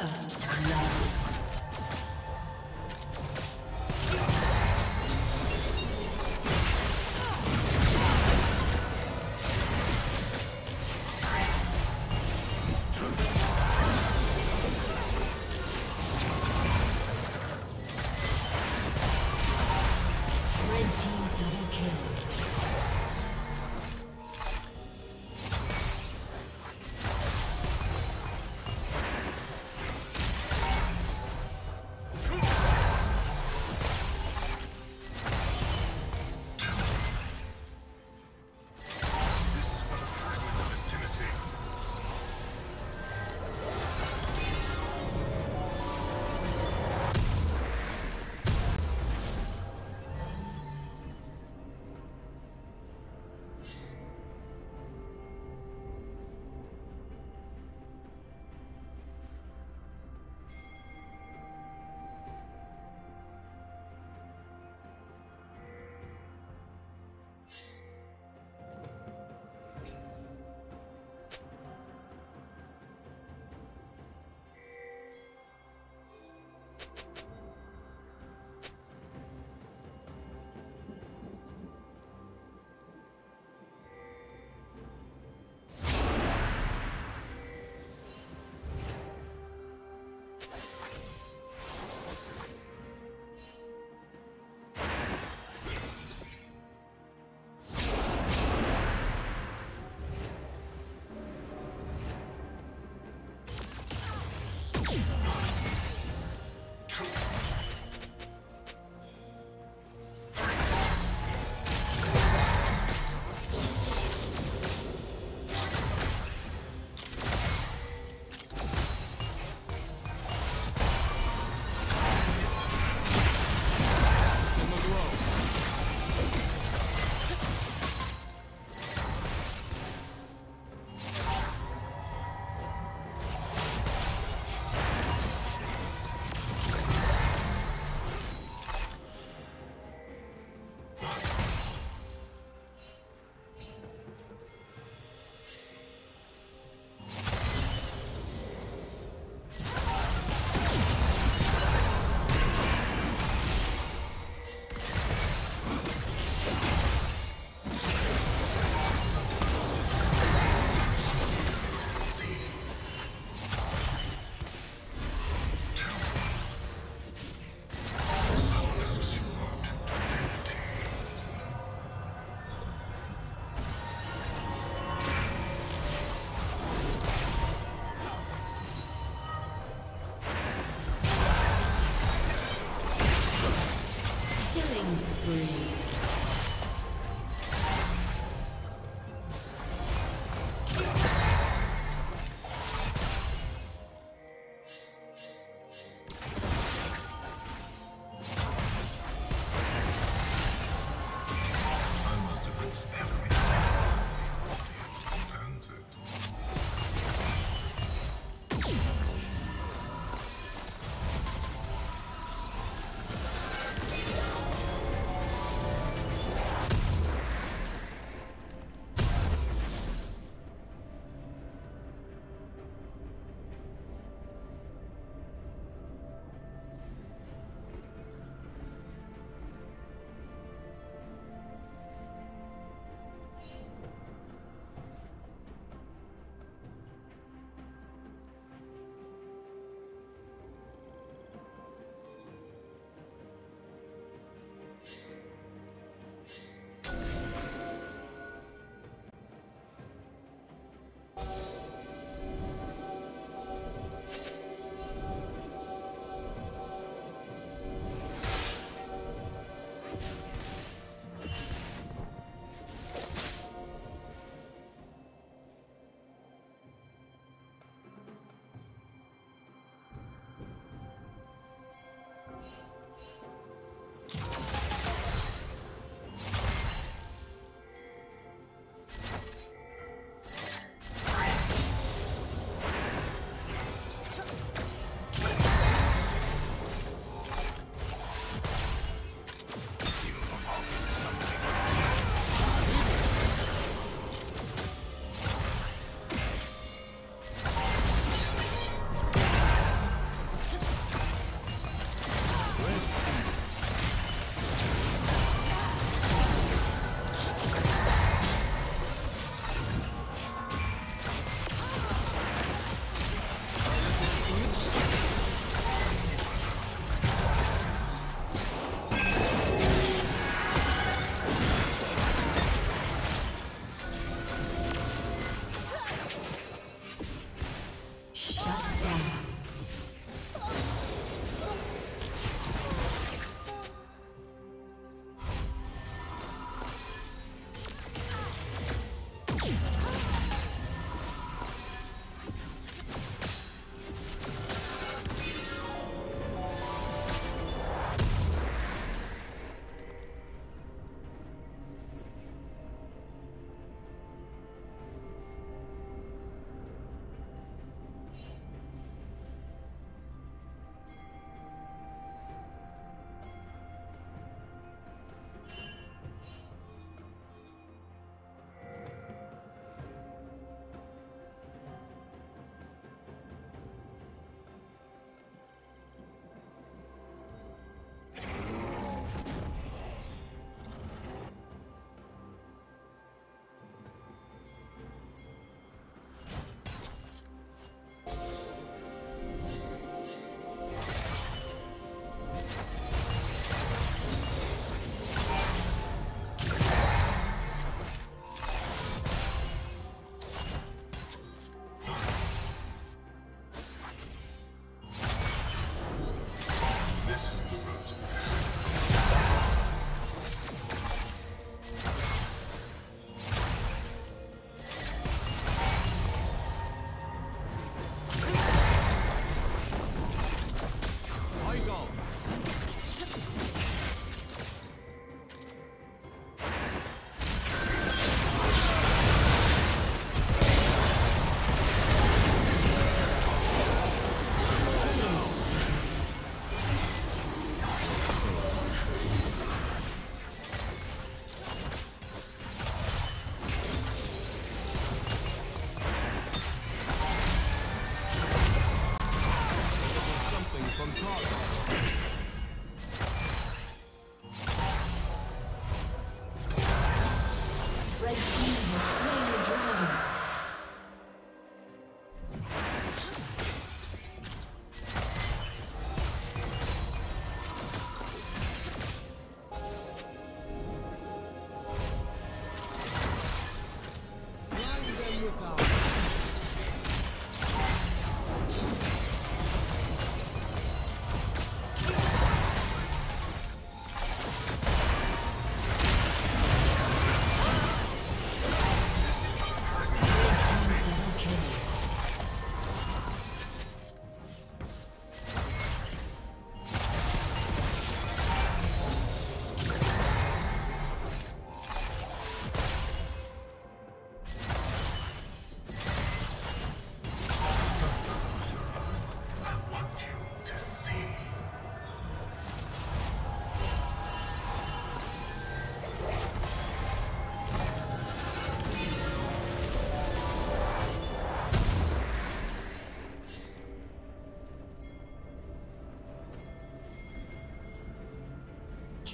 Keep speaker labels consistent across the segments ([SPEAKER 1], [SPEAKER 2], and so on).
[SPEAKER 1] First love.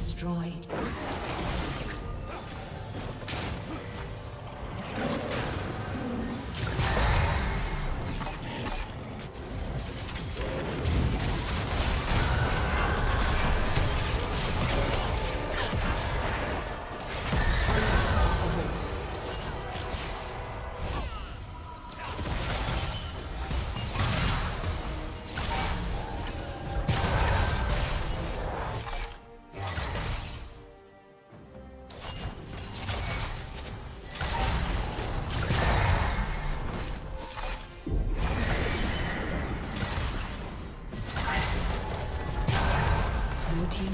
[SPEAKER 1] destroyed.